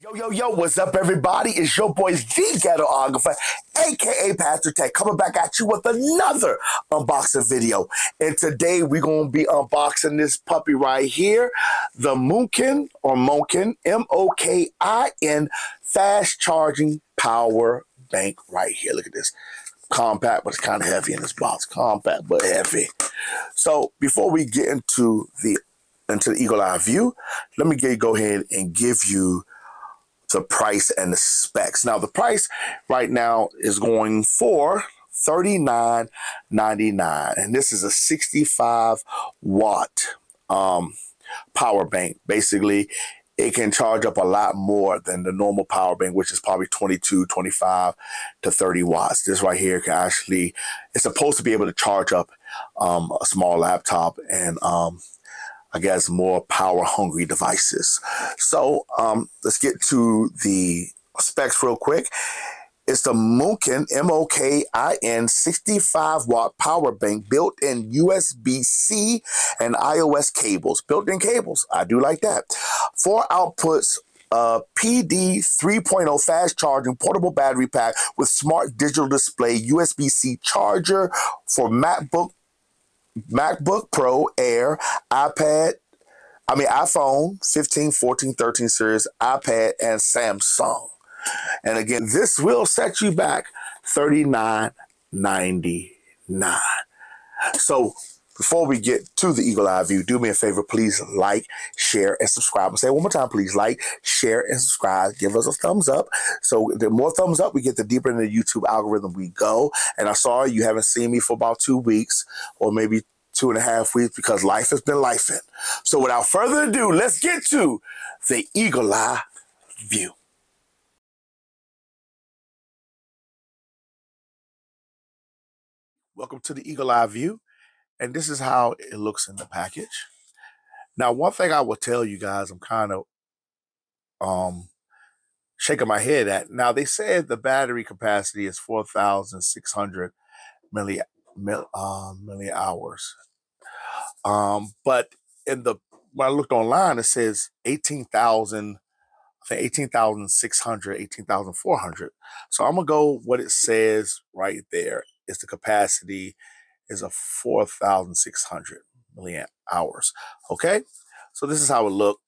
Yo, yo, yo, what's up, everybody? It's your boys, the Ghetographer, aka Pastor Tech, coming back at you with another unboxing video. And today we're going to be unboxing this puppy right here, the Mokin or Mokin, M O K I N, fast charging power bank right here. Look at this. Compact, but it's kind of heavy in this box. Compact, but heavy. So before we get into the into the eagle eye view, let me get, go ahead and give you the price and the specs. Now, the price right now is going for $39.99, and this is a 65 watt um, power bank. Basically, it can charge up a lot more than the normal power bank, which is probably 22, 25 to 30 watts. This right here can actually, it's supposed to be able to charge up um, a small laptop and um, I guess, more power hungry devices. So um, let's get to the specs real quick. It's the Mokin, M O K I N, 65 watt power bank built in USB C and iOS cables. Built in cables. I do like that. Four outputs PD 3.0 fast charging portable battery pack with smart digital display, USB C charger for MacBook MacBook Pro, Air, iPad, I mean iPhone 15, 14, 13 series, iPad, and Samsung. And again, this will set you back $39.99. So before we get to the Eagle Eye View, do me a favor, please like, share, and subscribe. I'll say one more time, please like, share, and subscribe. Give us a thumbs up. So the more thumbs up we get, the deeper in the YouTube algorithm we go. And I saw you haven't seen me for about two weeks or maybe two and a half weeks because life has been lifing. So without further ado, let's get to the Eagle Eye View. Welcome to the Eagle Eye View. And this is how it looks in the package. Now, one thing I will tell you guys, I'm kind of um, shaking my head at. Now, they said the battery capacity is 4,600 milli, mil, uh, milli hours. Um, but in the when I looked online, it says 18,000, I think 18,600, 18,400. So I'm going to go what it says right there is the capacity is a 4,600 milliamp hours. Okay. So this is how it looked.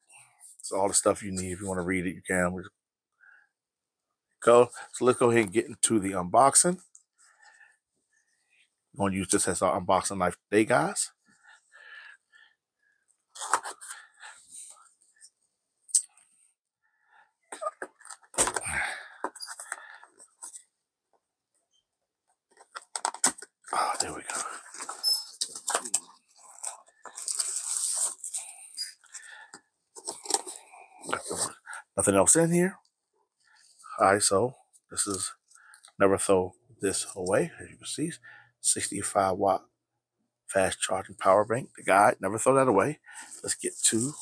It's all the stuff you need. If you want to read it, you can. Go. So let's go ahead and get into the unboxing. I'm going to use this as our unboxing knife today, guys. Oh, there we go. Nothing else in here. All right, so this is never throw this away. As you can see, 65 watt fast charging power bank. The guide, never throw that away. Let's get to,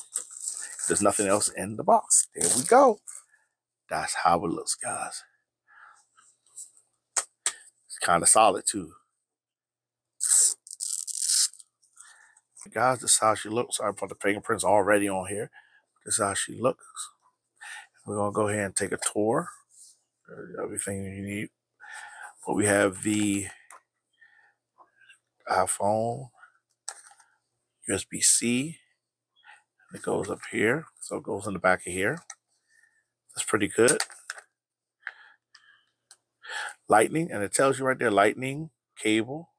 there's nothing else in the box. There we go. That's how it looks, guys. It's kind of solid too. Guys, this is how she looks. Sorry for the fingerprints already on here. This is how she looks. We're going to go ahead and take a tour. Everything you need. But we have the iPhone, USB C. It goes up here, so it goes in the back of here. That's pretty good. Lightning, and it tells you right there, lightning cable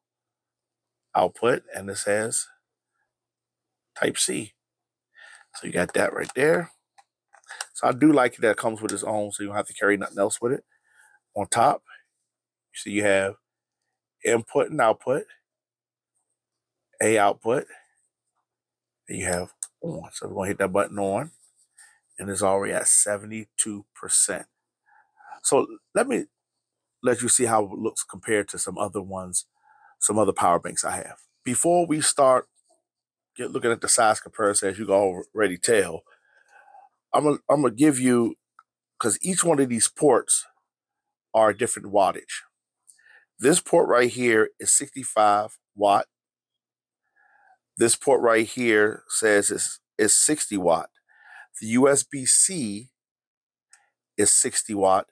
output, and it says Type C. So you got that right there. So I do like that it comes with its own, so you don't have to carry nothing else with it. On top, you see you have input and output. A output. And you have on. So we're to hit that button on. And it's already at 72%. So let me let you see how it looks compared to some other ones, some other power banks I have. Before we start get looking at the size comparison, as you can already tell, I'm gonna, I'm gonna give you because each one of these ports are a different wattage. This port right here is 65 watt this port right here says it's, it's 60 watt. The USB-C is 60 watt,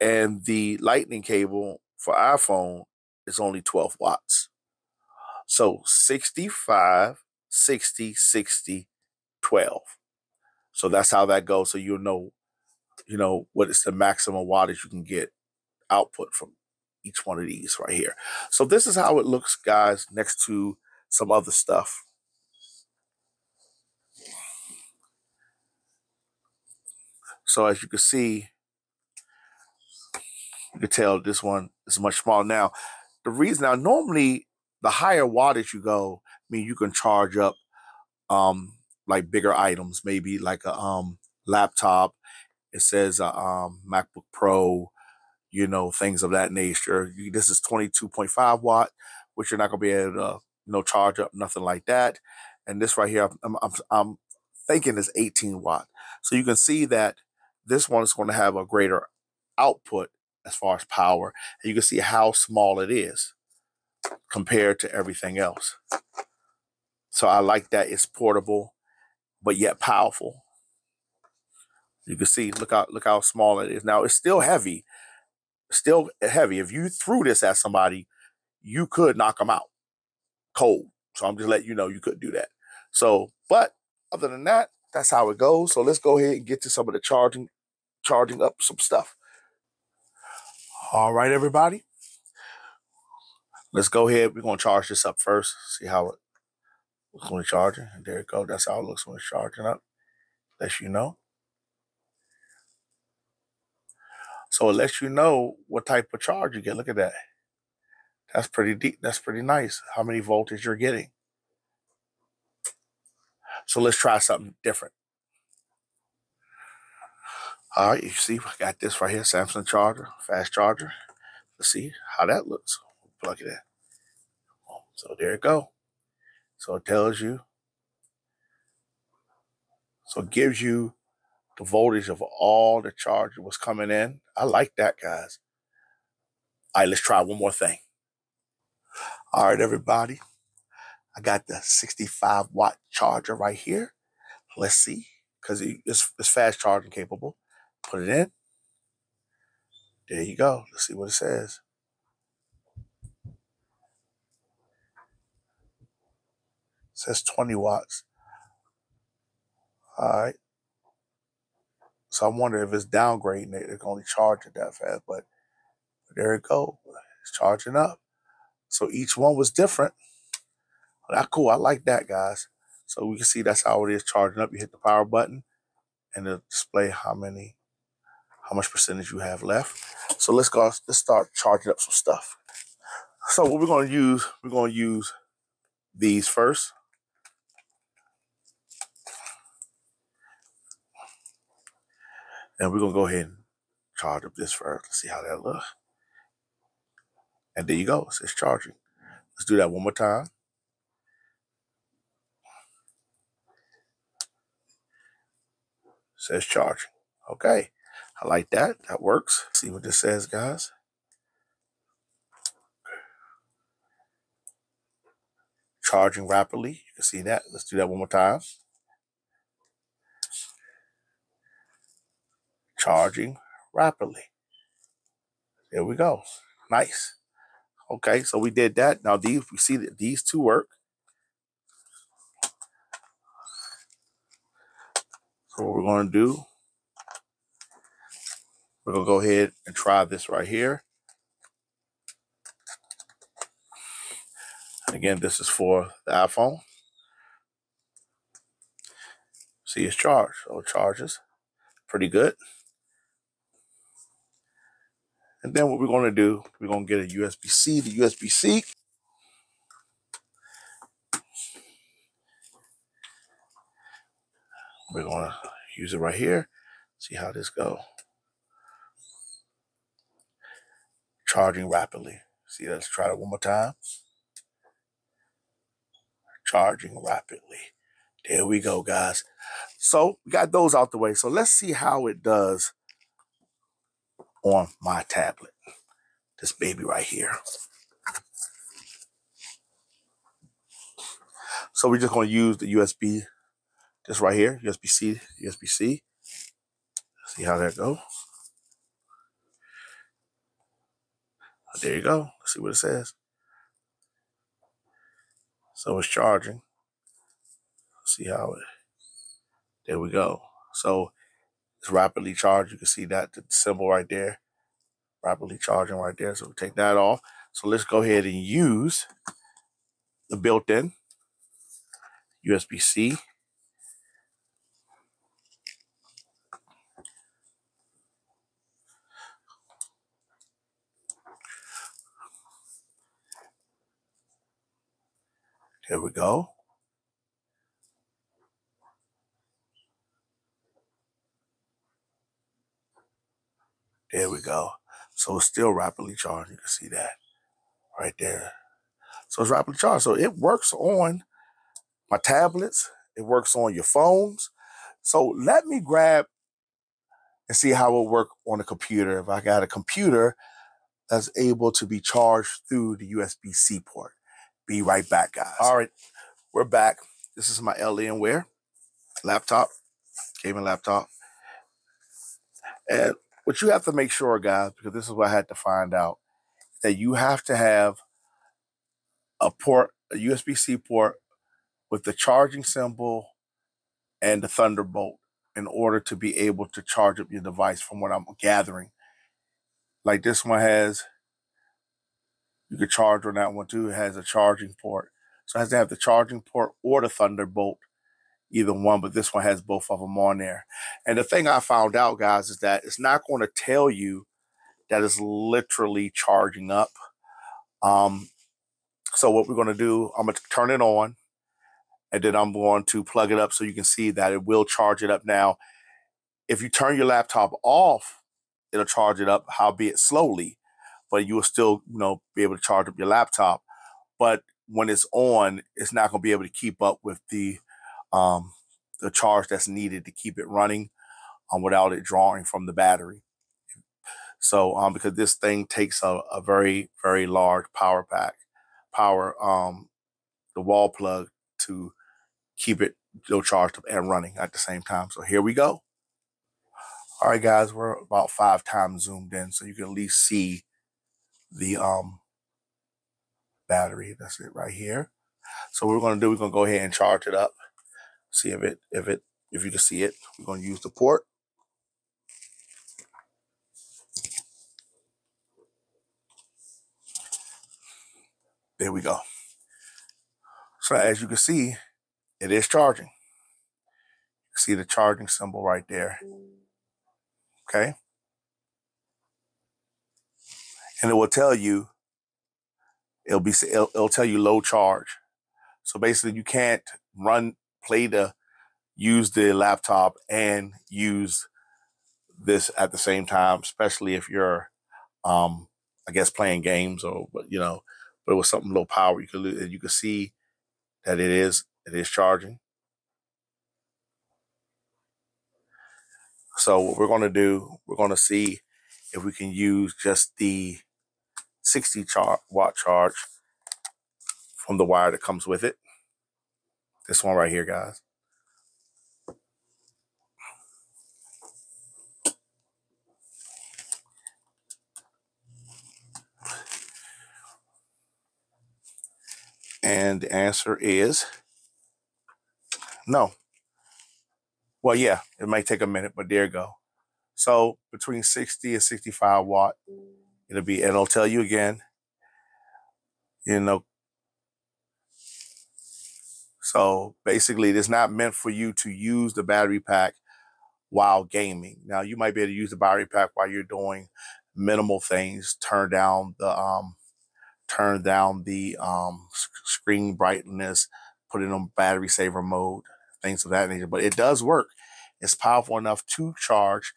and the lightning cable for iPhone is only 12 watts. So 65, 60, 60, 12. So that's how that goes. So you'll know, you know, what is the maximum wattage you can get output from each one of these right here. So this is how it looks, guys, next to some other stuff. So as you can see, you can tell this one is much smaller. Now, the reason now normally the higher wattage you go, I mean you can charge up um like bigger items, maybe like a um laptop. It says a um MacBook Pro, you know, things of that nature. This is 22.5 watt, which you're not gonna be able to, you know, charge up nothing like that. And this right here, I'm, I'm, I'm thinking is 18 watt. So you can see that this one is going to have a greater output as far as power. And you can see how small it is compared to everything else. So I like that it's portable, but yet powerful. You can see, look how look how small it is. Now it's still heavy, still heavy. If you threw this at somebody, you could knock them out cold. So I'm just letting you know you could do that. So, but other than that, that's how it goes. So let's go ahead and get to some of the charging, charging up some stuff. All right, everybody. Let's go ahead. We're gonna charge this up first. See how it looks when it's charging. There it go. That's how it looks when it's charging up. Lets you know. So it lets you know what type of charge you get. Look at that. That's pretty deep. That's pretty nice. How many voltage you're getting. So let's try something different. All right, you see, I got this right here, Samsung charger, fast charger. Let's see how that looks. Plug it in. So there it go. So it tells you. So it gives you the voltage of all the charge that was coming in. I like that, guys. All right, let's try one more thing. All right, everybody. I got the 65 watt charger right here. Let's see, because it's, it's fast charging capable. Put it in. There you go. Let's see what it says. Says 20 watts. All right. So I wonder if it's downgrading it. It can only charge it that fast, but there it goes. It's charging up. So each one was different. That's cool. I like that, guys. So we can see that's how it is charging up. You hit the power button and it'll display how many, how much percentage you have left. So let's go, let's start charging up some stuff. So what we're going to use, we're going to use these first. And we're going to go ahead and charge up this first. Let's see how that looks. And there you go. It's charging. Let's do that one more time. says charging. Okay, I like that. That works. See what this says, guys. Charging rapidly. You can see that. Let's do that one more time. Charging rapidly. There we go. Nice. Okay, so we did that. Now these we see that these two work. So what we're going to do, we're going to go ahead and try this right here. Again, this is for the iPhone. See it's charged. So it charges pretty good. And then what we're going to do, we're going to get a USB-C The USB-C. We're going to use it right here. See how this go. Charging rapidly. See, let's try it one more time. Charging rapidly. There we go, guys. So we got those out the way. So let's see how it does on my tablet. This baby right here. So we're just going to use the USB this right here, USB-C, USB-C. See how that go? There you go. Let's see what it says. So it's charging. See how it, there we go. So it's rapidly charged. You can see that the symbol right there, rapidly charging right there. So we take that off. So let's go ahead and use the built-in USB-C. There we go. There we go. So it's still rapidly charged. You can see that right there. So it's rapidly charged. So it works on my tablets. It works on your phones. So let me grab and see how it work on a computer. If I got a computer that's able to be charged through the USB-C port. Be right back, guys. All right, we're back. This is my Alienware laptop, gaming laptop. And what you have to make sure, guys, because this is what I had to find out, that you have to have a port, a USB-C port with the charging symbol and the Thunderbolt in order to be able to charge up your device from what I'm gathering. Like this one has, you could charge on that one too. It has a charging port. So it has to have the charging port or the Thunderbolt either one, but this one has both of them on there. And the thing I found out, guys, is that it's not going to tell you that it's literally charging up. Um, so what we're going to do, I'm going to turn it on, and then I'm going to plug it up so you can see that it will charge it up. Now, if you turn your laptop off, it'll charge it up, howbeit slowly, but you will still, you know, be able to charge up your laptop. But when it's on, it's not going to be able to keep up with the um, the charge that's needed to keep it running um, without it drawing from the battery. So, um, because this thing takes a, a very, very large power pack, power, um, the wall plug to keep it know, charged up and running at the same time. So here we go. All right, guys, we're about five times zoomed in, so you can at least see the um battery. That's it right here. So what we're gonna do, we're gonna go ahead and charge it up see if it if it if you can see it. We're going to use the port. There we go. So as you can see, it is charging. You see the charging symbol right there. Okay. And it will tell you, it'll be, it'll, it'll tell you low charge. So basically you can't run play the use the laptop and use this at the same time, especially if you're, um, I guess, playing games or, you know, but with something low power, you could you can see that it is it is charging. So what we're going to do, we're going to see if we can use just the 60 char- watt charge from the wire that comes with it. This one right here, guys. And the answer is no. Well, yeah, it might take a minute, but there you go. So between 60 and 65 watt, it'll be, and it'll tell you again, you know, so basically, it's not meant for you to use the battery pack while gaming. Now, you might be able to use the battery pack while you're doing minimal things. Turn down the um, turn down the um, screen brightness, put it on battery saver mode, things of that nature. But it does work. It's powerful enough to charge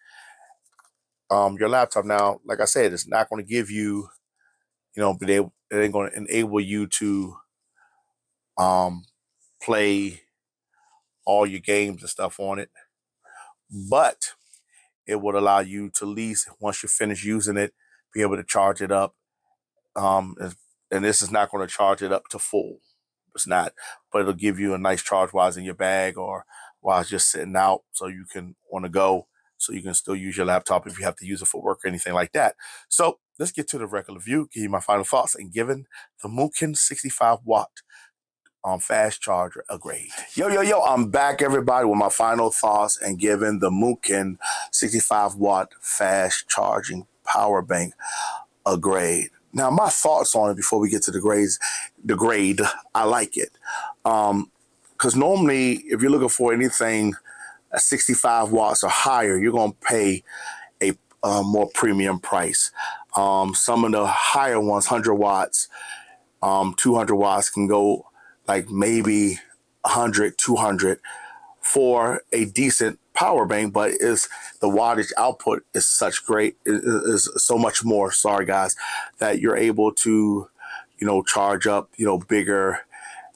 um, your laptop. Now, like I said, it's not going to give you, you know, it ain't going to enable you to um, play all your games and stuff on it. But it would allow you to lease once you finish using it, be able to charge it up. Um, and this is not going to charge it up to full. It's not, but it'll give you a nice charge it's in your bag or while it's just sitting out, so you can want to go So you can still use your laptop if you have to use it for work or anything like that. So let's get to the regular view, give you my final thoughts, and given the Mokin 65 watt um, fast charger a grade. Yo, yo, yo, I'm back, everybody, with my final thoughts and giving the Mokin 65 watt fast charging power bank a grade. Now, my thoughts on it before we get to the grades, the grade, I like it. Um, because normally, if you're looking for anything at 65 watts or higher, you're going to pay a uh, more premium price. Um, some of the higher ones, 100 watts, um, 200 watts, can go like maybe 100, 200 for a decent power bank, but is the wattage output is such great is, so much more. Sorry guys, that you're able to, you know, charge up, you know, bigger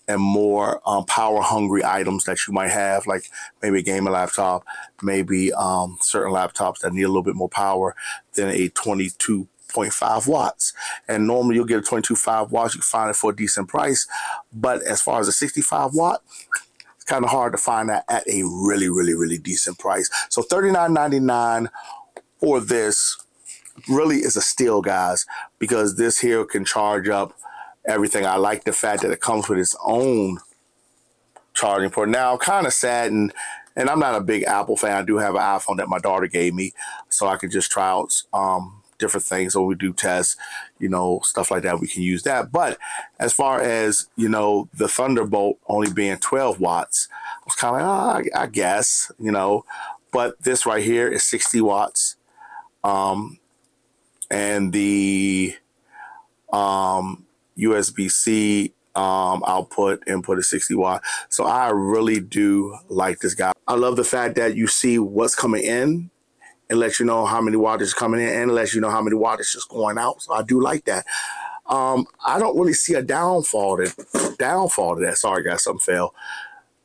and more um, power hungry items that you might have, like maybe a gaming laptop, maybe um, certain laptops that need a little bit more power than a 22.5 watts. And normally you'll get a 22.5 watts, you can find it for a decent price. But as far as a 65 watt, it's kind of hard to find that at a really, really, really decent price. So $39.99 for this really is a steal, guys, because this here can charge up everything. I like the fact that it comes with its own charging port. Now, kind of sad, and and I'm not a big Apple fan. I do have an iPhone that my daughter gave me, so I could just try out um, different things. So we do tests, you know, stuff like that. We can use that. But as far as you know, the Thunderbolt only being 12 watts, I was kind of like, oh, I, guess, you know. But this right here is 60 watts, um, and the um, USB-C um, output input is 60 watt. So I really do like this guy. I love the fact that you see what's coming in and let you know how many wattage is coming in and let you know how many wattage is going out. So I do like that. Um, I don't really see a downfall to downfall to that. Sorry, guys, something fell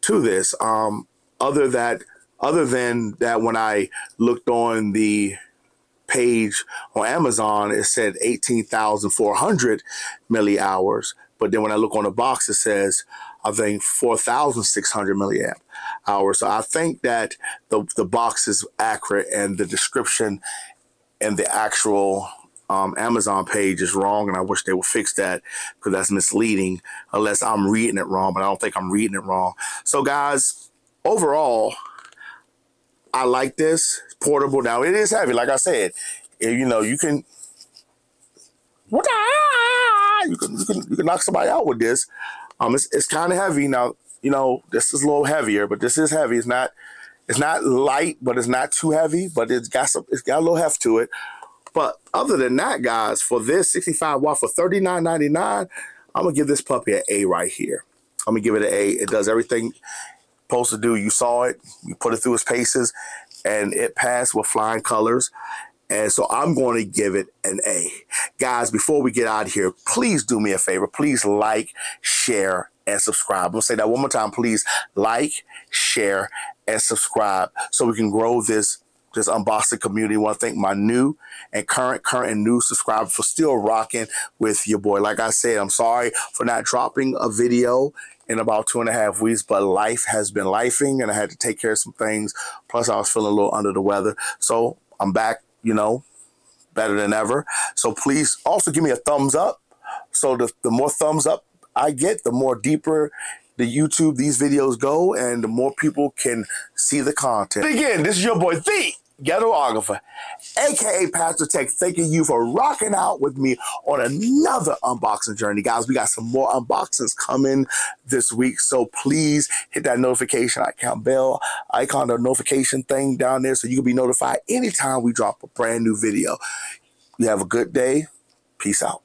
to this. Um, other that, other than that, when I looked on the page on Amazon, it said 18,400 milli hours. But then when I look on the box, it says, I think 4,600 milliamp hours. So I think that the, the box is accurate and the description and the actual um, Amazon page is wrong. And I wish they would fix that because that's misleading unless I'm reading it wrong. But I don't think I'm reading it wrong. So, guys, overall, I like this. It's portable. Now it is heavy, like I said. You know, you can what you can you can you can knock somebody out with this. Um, it's it's kind of heavy. Now, you know, this is a little heavier, but this is heavy. It's not it's not light, but it's not too heavy. But it's got some it's got a little heft to it. But other than that, guys, for this 65 watt for $39.99, I'm gonna give this puppy an A right here. I'm gonna give it an A. It does everything supposed to do. You saw it, you put it through its paces, and it passed with flying colors. And so I'm going to give it an A. Guys, before we get out of here, please do me a favor. Please like, share, and subscribe. I'm going to say that one more time. Please like, share, and subscribe so we can grow this this unboxing community. I want to thank my new and current, current and new subscribers for still rocking with your boy. Like I said, I'm sorry for not dropping a video in about two and a half weeks, but life has been lifing and I had to take care of some things. Plus, I was feeling a little under the weather. So I'm back, you know, better than ever. So please also give me a thumbs up. So the, the more thumbs up I get, the more deeper the YouTube these videos go and the more people can see the content. Again, this is your boy, The Ghetographer, aka Pastor Tech, thanking you for rocking out with me on another unboxing journey. Guys, we got some more unboxings coming this week, so please hit that notification icon bell, icon, the notification thing down there so you can be notified anytime we drop a brand new video. You have a good day. Peace out.